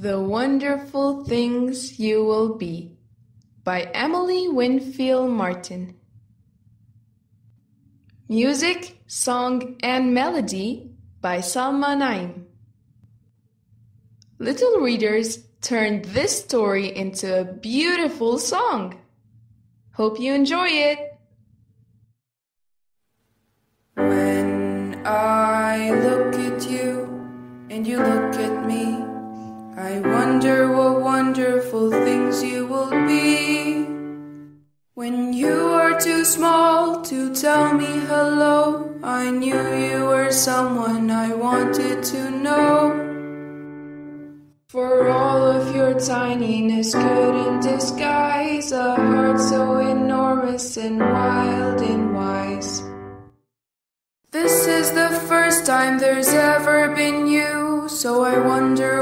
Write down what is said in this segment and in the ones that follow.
The Wonderful Things You Will Be by Emily Winfield Martin. Music, song, and melody by Salma Naim. Little readers turned this story into a beautiful song. Hope you enjoy it. When I look at you and you look at me, I wonder what wonderful things you will be. When you are too small to tell me hello, I knew you were someone I wanted to know. For all of your tininess couldn't disguise a heart so enormous and wild and wise. This is the first time there's ever been you, so I wonder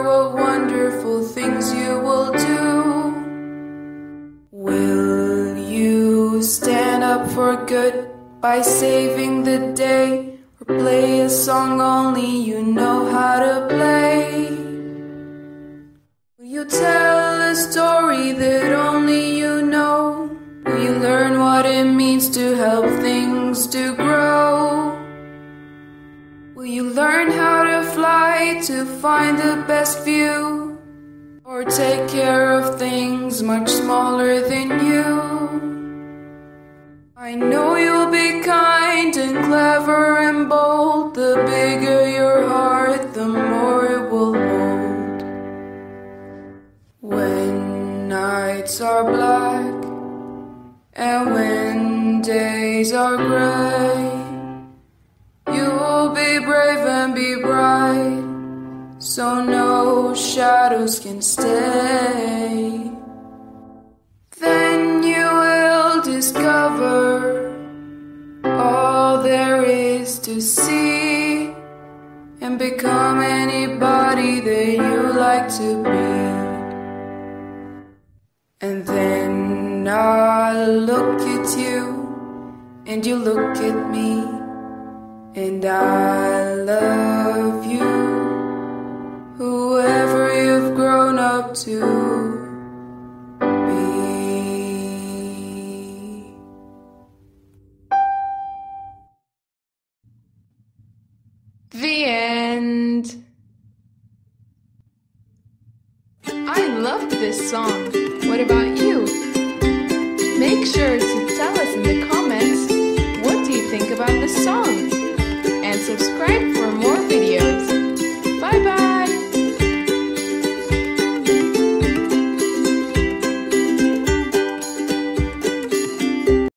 for good by saving the day, or play a song only you know how to play? Will you tell a story that only you know? Will you learn what it means to help things to grow? Will you learn how to fly to find the best view? Or take care of things much smaller than you? I know you'll be kind and clever and bold. The bigger your heart, the more it will hold. When nights are black and when days are gray. You will be brave and be bright, so no shadows can stay. Is to see and become anybody that you like to be. And then I look at you and you look at me. And I love you, whoever you've grown up to The end. I loved this song. What about you?